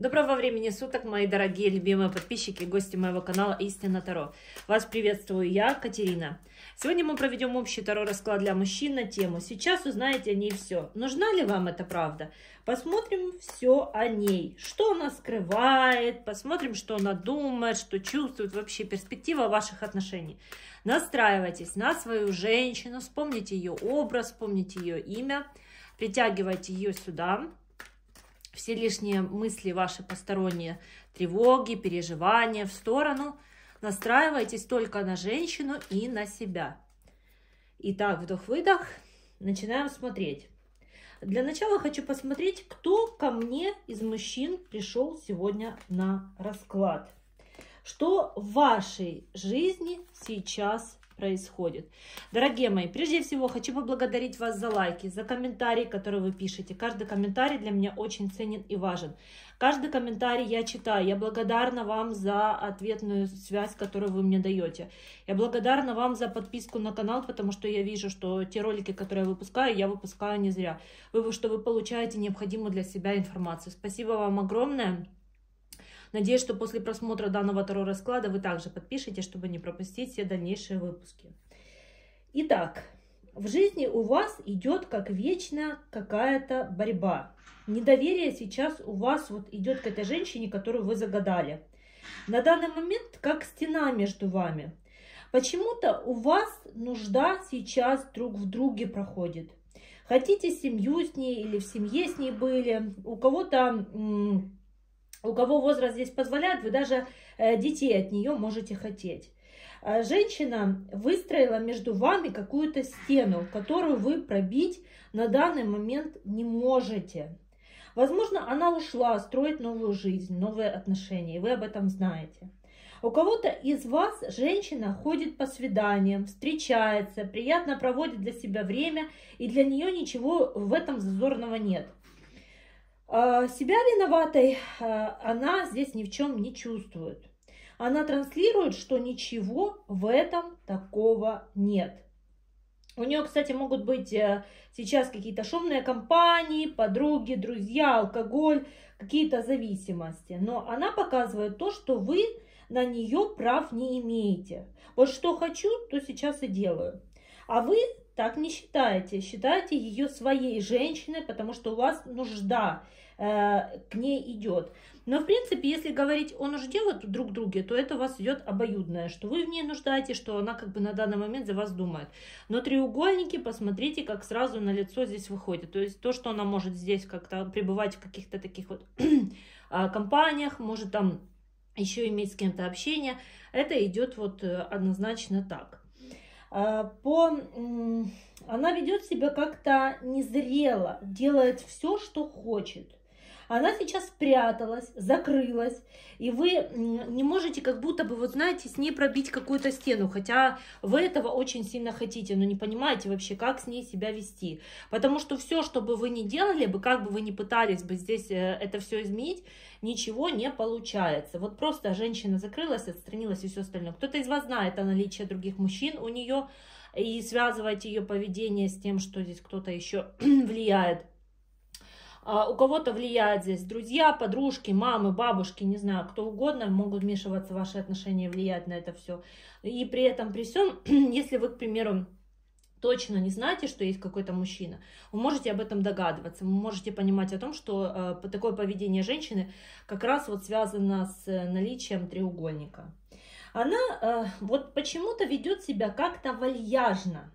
Доброго времени суток, мои дорогие, любимые подписчики, гости моего канала Истина Таро. Вас приветствую я, Катерина. Сегодня мы проведем общий Таро расклад для мужчин на тему «Сейчас узнаете о ней все». Нужна ли вам эта правда? Посмотрим все о ней. Что она скрывает, посмотрим, что она думает, что чувствует, вообще перспектива ваших отношений. Настраивайтесь на свою женщину, вспомните ее образ, вспомните ее имя, притягивайте ее сюда, все лишние мысли ваши посторонние, тревоги, переживания в сторону. Настраивайтесь только на женщину и на себя. Итак, вдох-выдох. Начинаем смотреть. Для начала хочу посмотреть, кто ко мне из мужчин пришел сегодня на расклад. Что в вашей жизни сейчас происходит. Дорогие мои, прежде всего хочу поблагодарить вас за лайки, за комментарии, которые вы пишете. Каждый комментарий для меня очень ценен и важен. Каждый комментарий я читаю. Я благодарна вам за ответную связь, которую вы мне даете. Я благодарна вам за подписку на канал, потому что я вижу, что те ролики, которые я выпускаю, я выпускаю не зря. Вы, что вы получаете необходимую для себя информацию. Спасибо вам огромное. Надеюсь, что после просмотра данного второго расклада вы также подпишитесь, чтобы не пропустить все дальнейшие выпуски. Итак, в жизни у вас идет как вечно какая-то борьба. Недоверие сейчас у вас вот идет к этой женщине, которую вы загадали. На данный момент как стена между вами. Почему-то у вас нужда сейчас друг в друге проходит. Хотите семью с ней или в семье с ней были, у кого-то у кого возраст здесь позволяет, вы даже э, детей от нее можете хотеть. А женщина выстроила между вами какую-то стену, которую вы пробить на данный момент не можете. Возможно, она ушла строить новую жизнь, новые отношения, и вы об этом знаете. У кого-то из вас женщина ходит по свиданиям, встречается, приятно проводит для себя время, и для нее ничего в этом зазорного нет. А, себя виноватой а, она здесь ни в чем не чувствует. Она транслирует, что ничего в этом такого нет. У нее, кстати, могут быть э, сейчас какие-то шумные компании, подруги, друзья, алкоголь, какие-то зависимости. Но она показывает то, что вы на нее прав не имеете. Вот что хочу, то сейчас и делаю. А вы так не считаете. Считаете ее своей женщиной, потому что у вас нужда э, к ней идет. Но, в принципе, если говорить о нужде вот друг друге, то это у вас идет обоюдное, что вы в ней нуждаетесь, что она как бы на данный момент за вас думает. Но треугольники, посмотрите, как сразу на лицо здесь выходит. То есть то, что она может здесь как-то пребывать в каких-то таких вот а, компаниях, может там еще иметь с кем-то общение, это идет вот э, однозначно так. А, по, она ведет себя как-то незрело, делает все, что хочет. Она сейчас спряталась, закрылась, и вы не можете как будто бы, вот знаете, с ней пробить какую-то стену, хотя вы этого очень сильно хотите, но не понимаете вообще, как с ней себя вести. Потому что все, что бы вы ни делали, бы, как бы вы ни пытались бы здесь э, это все изменить, ничего не получается. Вот просто женщина закрылась, отстранилась и все остальное. Кто-то из вас знает о наличии других мужчин у нее, и связывать ее поведение с тем, что здесь кто-то еще влияет. А, у кого-то влияют здесь друзья, подружки, мамы, бабушки, не знаю, кто угодно, могут вмешиваться в ваши отношения, влиять на это все. И при этом, при всем, если вы, к примеру, точно не знаете, что есть какой-то мужчина, вы можете об этом догадываться, вы можете понимать о том, что э, такое поведение женщины как раз вот связано с наличием треугольника. Она э, вот почему-то ведет себя как-то вальяжно,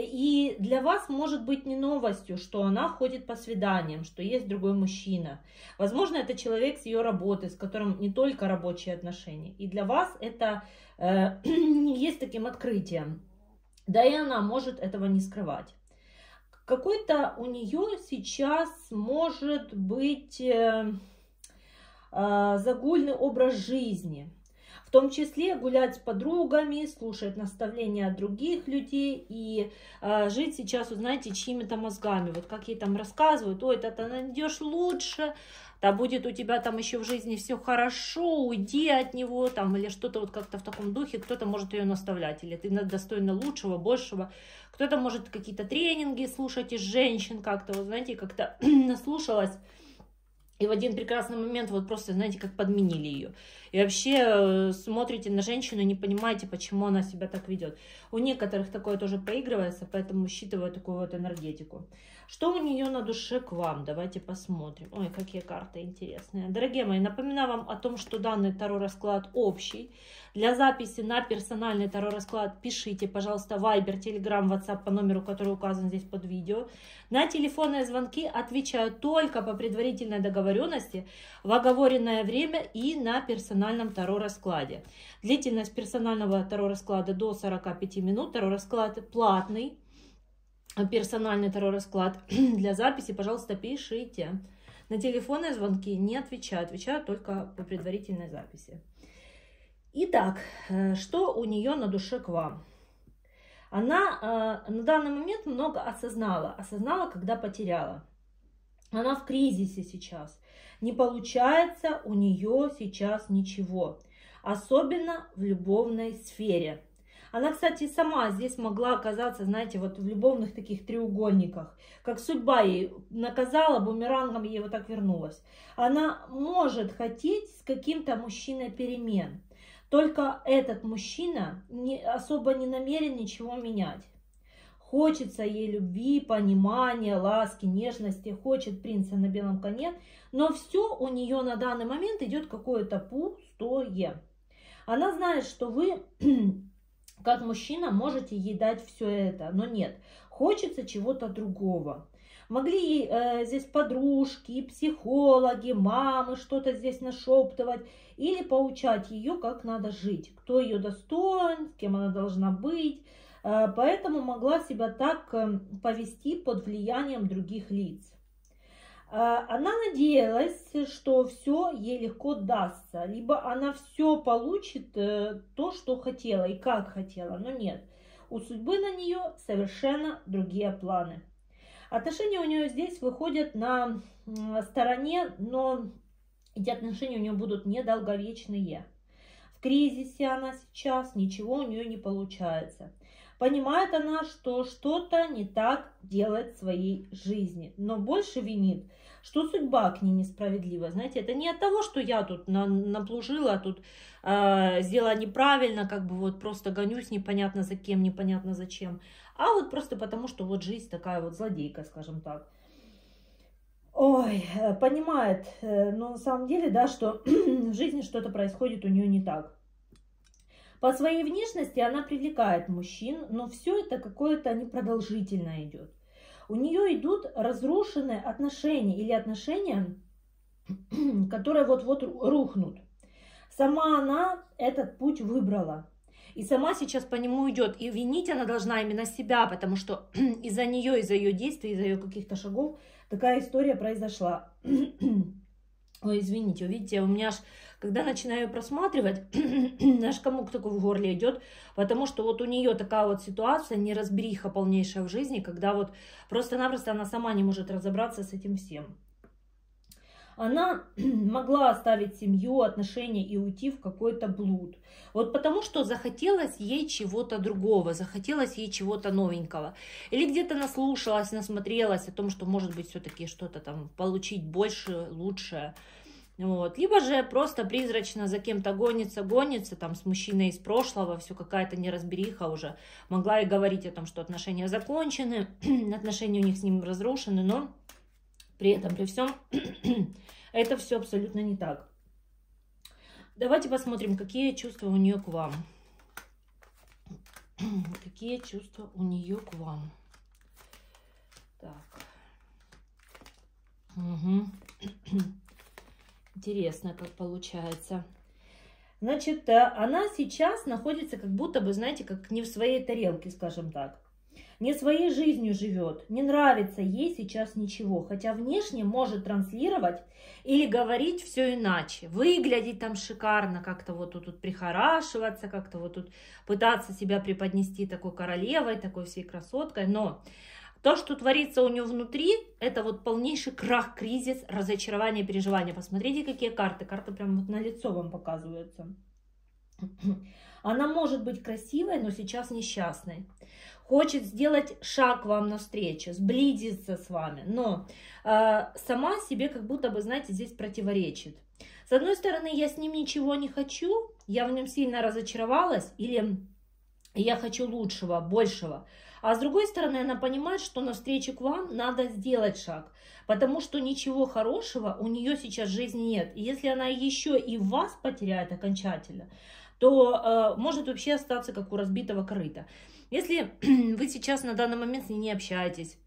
и для вас может быть не новостью, что она ходит по свиданиям, что есть другой мужчина. Возможно, это человек с ее работы, с которым не только рабочие отношения. И для вас это э, есть таким открытием. Да и она может этого не скрывать. Какой-то у нее сейчас может быть э, э, загульный образ жизни в том числе гулять с подругами, слушать наставления от других людей и э, жить сейчас, вы знаете, чьими-то мозгами. Вот как ей там рассказывают, ой, это ты найдешь лучше, да будет у тебя там еще в жизни все хорошо, уйди от него, там, или что-то вот как-то в таком духе, кто-то может ее наставлять, или ты достойна лучшего, большего, кто-то может какие-то тренинги слушать из женщин как-то, вот знаете, как-то наслушалась и в один прекрасный момент вот просто, знаете, как подменили ее. И вообще э, смотрите на женщину и не понимаете, почему она себя так ведет. У некоторых такое тоже проигрывается, поэтому считываю такую вот энергетику. Что у нее на душе к вам? Давайте посмотрим. Ой, какие карты интересные. Дорогие мои, напоминаю вам о том, что данный таро-расклад общий. Для записи на персональный таро-расклад пишите, пожалуйста, Viber, Telegram, WhatsApp по номеру, который указан здесь под видео. На телефонные звонки отвечаю только по предварительной договоренности в оговоренное время и на персональном таро-раскладе. Длительность персонального таро-расклада до 45 минут. Таро-расклад платный персональный таро-расклад для записи, пожалуйста, пишите. На телефонные звонки не отвечаю, отвечаю только по предварительной записи. Итак, э, что у нее на душе к вам? Она э, на данный момент много осознала. Осознала, когда потеряла. Она в кризисе сейчас. Не получается у нее сейчас ничего. Особенно в любовной сфере. Она, кстати, сама здесь могла оказаться, знаете, вот в любовных таких треугольниках. Как судьба ей наказала, бумерангом ей вот так вернулась. Она может хотеть с каким-то мужчиной перемен. Только этот мужчина не, особо не намерен ничего менять. Хочется ей любви, понимания, ласки, нежности, хочет принца на белом коне, но все у нее на данный момент идет какое-то пустое. Она знает, что вы как мужчина можете ей дать все это, но нет, хочется чего-то другого. Могли э, здесь подружки, психологи, мамы что-то здесь нашептывать или поучать ее, как надо жить, кто ее достоин, с кем она должна быть. Э, поэтому могла себя так э, повести под влиянием других лиц. А, она надеялась, что все ей легко дастся, либо она все получит э, то, что хотела и как хотела, но нет. У судьбы на нее совершенно другие планы. Отношения у нее здесь выходят на стороне, но эти отношения у нее будут недолговечные. В кризисе она сейчас, ничего у нее не получается. Понимает она, что что-то не так делает в своей жизни, но больше винит – что судьба к ней несправедлива. Знаете, это не от того, что я тут на, наплужила, тут э, сделала неправильно, как бы вот просто гонюсь непонятно за кем, непонятно зачем, а вот просто потому, что вот жизнь такая вот злодейка, скажем так. Ой, э, понимает, э, но на самом деле, да, что в жизни что-то происходит у нее не так. По своей внешности она привлекает мужчин, но все это какое-то непродолжительное идет у нее идут разрушенные отношения или отношения, которые вот-вот рухнут. Сама она этот путь выбрала. И сама сейчас по нему идет. И винить она должна именно себя, потому что из-за нее, из-за ее действий, из-за ее каких-то шагов такая история произошла. Ой, извините, видите, у меня аж, когда начинаю просматривать, наш комок такой в горле идет, потому что вот у нее такая вот ситуация, неразбериха полнейшая в жизни, когда вот просто-напросто она сама не может разобраться с этим всем. Она могла оставить семью, отношения и уйти в какой-то блуд. Вот потому что захотелось ей чего-то другого, захотелось ей чего-то новенького. Или где-то наслушалась, насмотрелась о том, что может быть все-таки что-то там получить больше, лучшее. Вот. Либо же просто призрачно за кем-то гонится, гонится, там с мужчиной из прошлого, все какая-то неразбериха уже. Могла и говорить о том, что отношения закончены, отношения у них с ним разрушены, но при этом, при всем, это все абсолютно не так. Давайте посмотрим, какие чувства у нее к вам. Какие чувства у нее к вам. Так. Угу. Интересно, как получается. Значит, э, она сейчас находится как будто бы, знаете, как не в своей тарелке, скажем так не своей жизнью живет, не нравится ей сейчас ничего, хотя внешне может транслировать или говорить все иначе, выглядеть там шикарно, как-то вот тут, тут прихорашиваться, как-то вот тут пытаться себя преподнести такой королевой, такой всей красоткой, но то, что творится у нее внутри, это вот полнейший крах, кризис, разочарование, переживание. Посмотрите, какие карты. Карты прям вот на лицо вам показываются. Она может быть красивой, но сейчас несчастной. Хочет сделать шаг вам навстречу, сблизиться с вами, но э, сама себе как будто бы, знаете, здесь противоречит. С одной стороны, я с ним ничего не хочу, я в нем сильно разочаровалась, или я хочу лучшего, большего. А с другой стороны, она понимает, что навстречу к вам надо сделать шаг, потому что ничего хорошего у нее сейчас в жизни нет. И если она еще и вас потеряет окончательно, то э, может вообще остаться как у разбитого корыта. Если вы сейчас на данный момент с ней не общаетесь,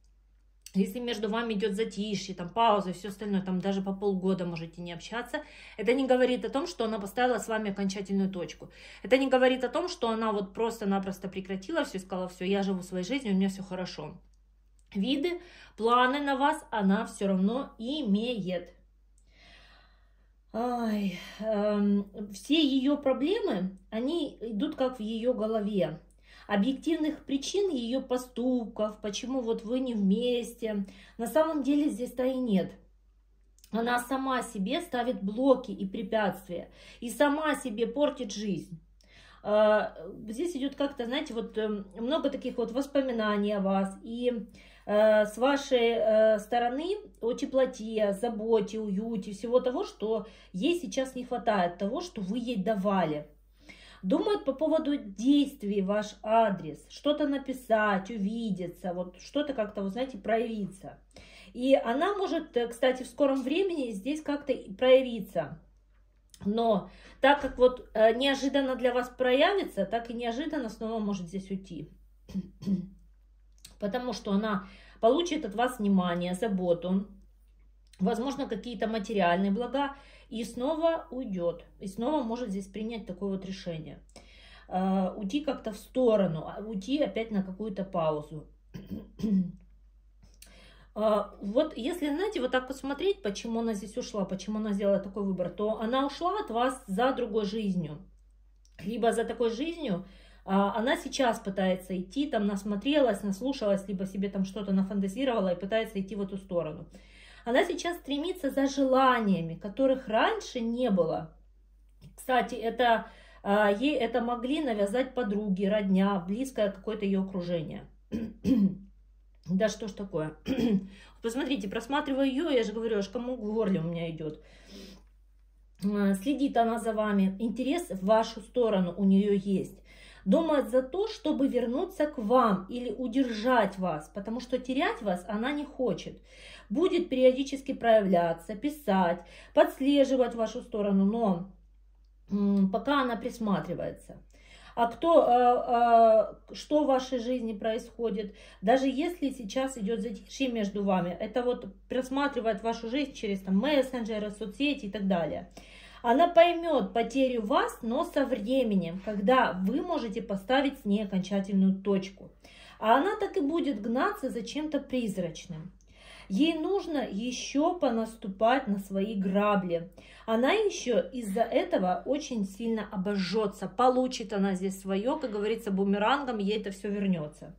если между вами идет затишье, там пауза и все остальное, там даже по полгода можете не общаться, это не говорит о том, что она поставила с вами окончательную точку. Это не говорит о том, что она вот просто-напросто прекратила все сказала, все, я живу своей жизнью, у меня все хорошо. Виды, планы на вас она все равно имеет. Ай, эм, все ее проблемы, они идут как в ее голове объективных причин ее поступков, почему вот вы не вместе, на самом деле здесь-то и нет. Она сама себе ставит блоки и препятствия, и сама себе портит жизнь. А, здесь идет как-то, знаете, вот эм, много таких вот воспоминаний о вас, и э, с вашей э, стороны о теплоте, заботе, уюте, всего того, что ей сейчас не хватает, того, что вы ей давали. Думают по поводу действий ваш адрес, что-то написать, увидеться, вот что-то как-то, вы знаете, проявиться. И она может, э, кстати, в скором времени здесь как-то проявиться. Но так как вот э, неожиданно для вас проявится, так и неожиданно снова может здесь уйти. Потому что она получит от вас внимание, заботу, возможно, какие-то материальные блага, и снова уйдет, и снова может здесь принять такое вот решение. Uh, уйти как-то в сторону, а уйти опять на какую-то паузу. uh, вот если, знаете, вот так посмотреть, почему она здесь ушла, почему она сделала такой выбор, то она ушла от вас за другой жизнью. Либо за такой жизнью, она сейчас пытается идти, там насмотрелась, наслушалась, либо себе там что-то нафантазировала и пытается идти в эту сторону. Она сейчас стремится за желаниями, которых раньше не было. Кстати, это, а, ей это могли навязать подруги, родня, близкое какое-то ее окружение. да что ж такое? Посмотрите, просматриваю ее, я же говорю, аж кому горле у меня идет. А, следит она за вами, интерес в вашу сторону у нее есть думает за то, чтобы вернуться к вам или удержать вас, потому что терять вас она не хочет. Будет периодически проявляться, писать, подслеживать вашу сторону, но пока она присматривается. А кто, а, а, что в вашей жизни происходит, даже если сейчас идет затишье между вами, это вот просматривает вашу жизнь через там, мессенджеры, соцсети и так далее. Она поймет потерю вас, но со временем, когда вы можете поставить с ней окончательную точку. А она так и будет гнаться за чем-то призрачным. Ей нужно еще понаступать на свои грабли. Она еще из-за этого очень сильно обожжется. Получит она здесь свое, как говорится, бумерангом, ей это все вернется.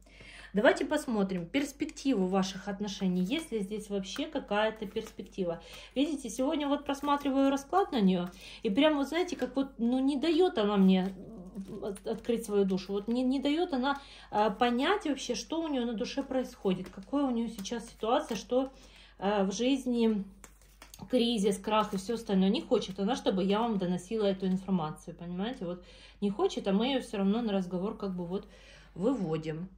Давайте посмотрим перспективу ваших отношений. Есть ли здесь вообще какая-то перспектива? Видите, сегодня вот просматриваю расклад на нее, и прям вот знаете, как вот, ну не дает она мне открыть свою душу. Вот не, не дает она а, понять вообще, что у нее на душе происходит, какая у нее сейчас ситуация, что а, в жизни кризис, крах и все остальное. Не хочет она, чтобы я вам доносила эту информацию, понимаете? Вот не хочет, а мы ее все равно на разговор как бы вот выводим.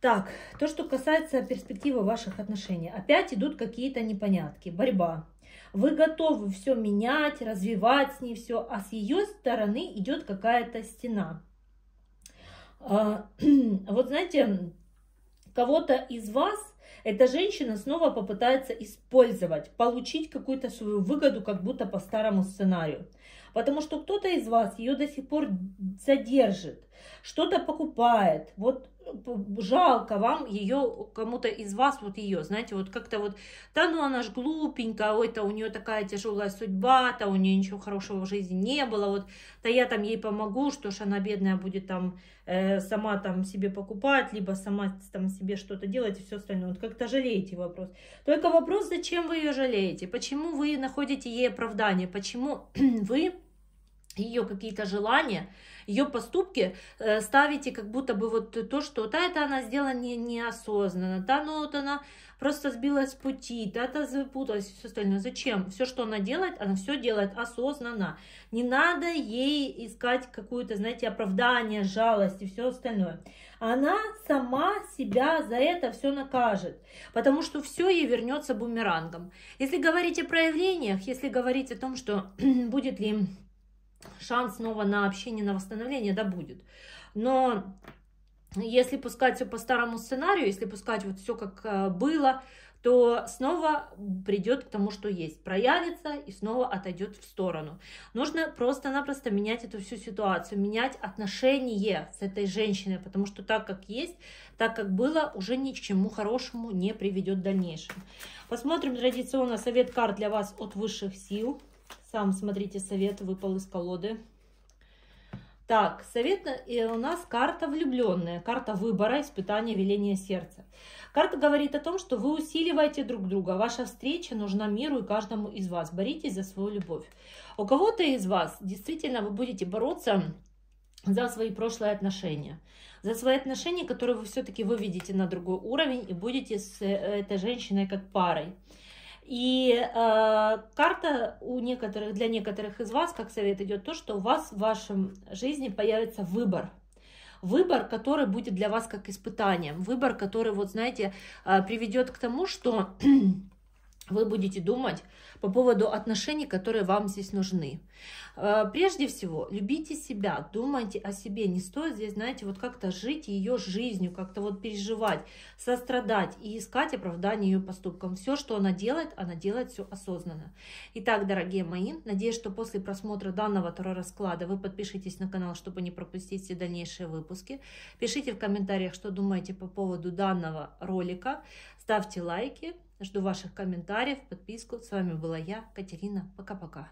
Так, то, что касается перспективы ваших отношений. Опять идут какие-то непонятки, борьба. Вы готовы все менять, развивать с ней все, а с ее стороны идет какая-то стена. А, вот знаете, кого-то из вас эта женщина снова попытается использовать, получить какую-то свою выгоду, как будто по старому сценарию. Потому что кто-то из вас ее до сих пор содержит, что-то покупает. Вот жалко вам ее, кому-то из вас, вот ее, знаете, вот как-то вот, да ну она ж глупенькая, ой-то у нее такая тяжелая судьба, то у нее ничего хорошего в жизни не было, вот, да я там ей помогу, что ж она бедная будет там э, сама там себе покупать, либо сама там себе что-то делать и все остальное, вот как-то жалеете вопрос. Только вопрос, зачем вы ее жалеете, почему вы находите ей оправдание, почему вы ее какие-то желания, ее поступки э, ставите как будто бы вот то, что да, это она сделала не, неосознанно, да, ну вот она просто сбилась с пути, да, это запуталась все остальное. Зачем? Все, что она делает, она все делает осознанно. Не надо ей искать какую-то, знаете, оправдание, жалость и все остальное. Она сама себя за это все накажет, потому что все ей вернется бумерангом. Если говорить о проявлениях, если говорить о том, что будет ли шанс снова на общение, на восстановление, да, будет. Но если пускать все по старому сценарию, если пускать вот все как э, было, то снова придет к тому, что есть, проявится и снова отойдет в сторону. Нужно просто-напросто менять эту всю ситуацию, менять отношение с этой женщиной, потому что так как есть, так как было, уже ни к чему хорошему не приведет в дальнейшем. Посмотрим традиционно совет карт для вас от высших сил. Сам смотрите, совет выпал из колоды. Так, совет и у нас карта влюбленная, карта выбора, испытания, веления сердца. Карта говорит о том, что вы усиливаете друг друга. Ваша встреча нужна миру и каждому из вас. Боритесь за свою любовь. У кого-то из вас действительно вы будете бороться за свои прошлые отношения. За свои отношения, которые вы все-таки выведете на другой уровень и будете с э, этой женщиной как парой. И э, карта у некоторых, для некоторых из вас, как совет идет то, что у вас в вашем жизни появится выбор. Выбор, который будет для вас как испытанием. Выбор, который, вот знаете, э, приведет к тому, что вы будете думать по поводу отношений, которые вам здесь нужны. Э, прежде всего, любите себя, думайте о себе. Не стоит здесь, знаете, вот как-то жить ее жизнью, как-то вот переживать, сострадать и искать оправдание ее поступкам. Все, что она делает, она делает все осознанно. Итак, дорогие мои, надеюсь, что после просмотра данного расклада вы подпишитесь на канал, чтобы не пропустить все дальнейшие выпуски. Пишите в комментариях, что думаете по поводу данного ролика. Ставьте лайки. Жду ваших комментариев, подписку. С вами была я, Катерина. Пока-пока.